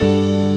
you